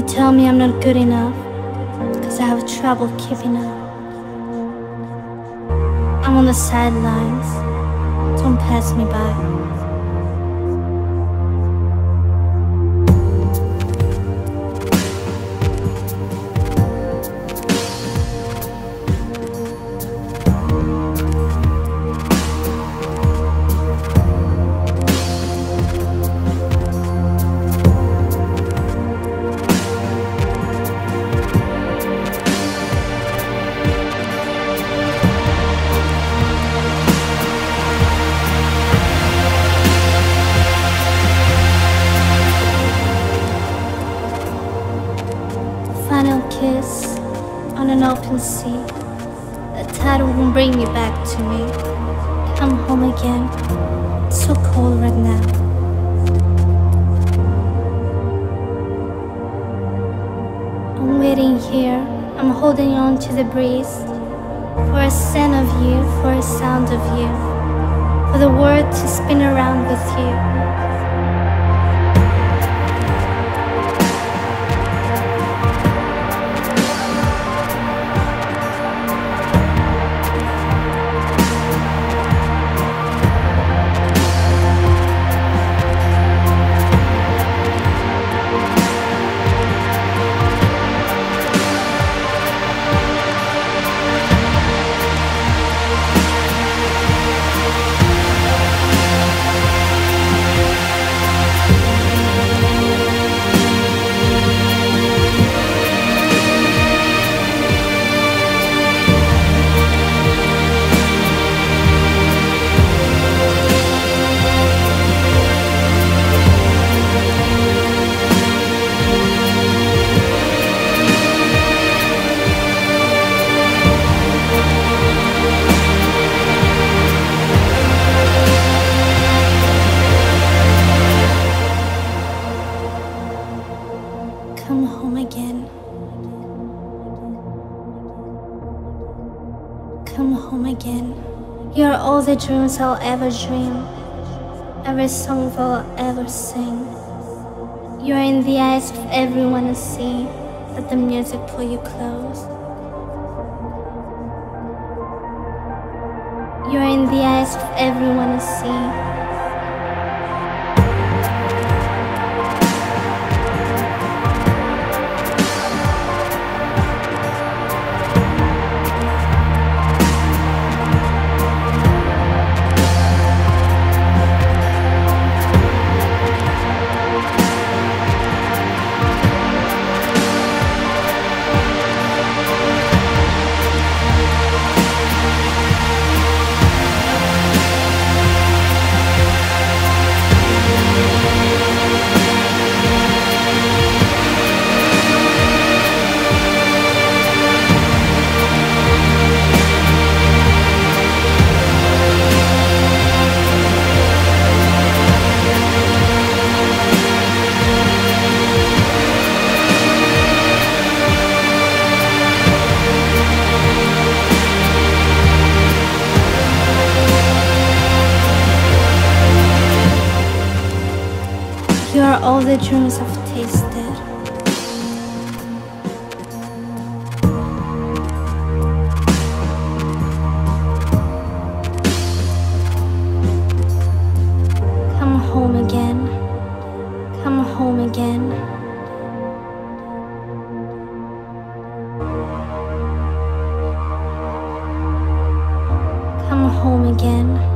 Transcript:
You tell me I'm not good enough, cause I have trouble keeping up. I'm on the sidelines, don't pass me by. On an open sea. The tide won't bring you back to me. Come home again. It's so cold right now. I'm waiting here. I'm holding on to the breeze. For a scent of you, for a sound of you. For the world to spin around with you. Come home again. You're all the dreams I'll ever dream, every song I'll ever sing. You're in the eyes of everyone I see, let the music pull you close. You're in the eyes of everyone I see. All the dreams I've tasted. Come home again. Come home again. Come home again.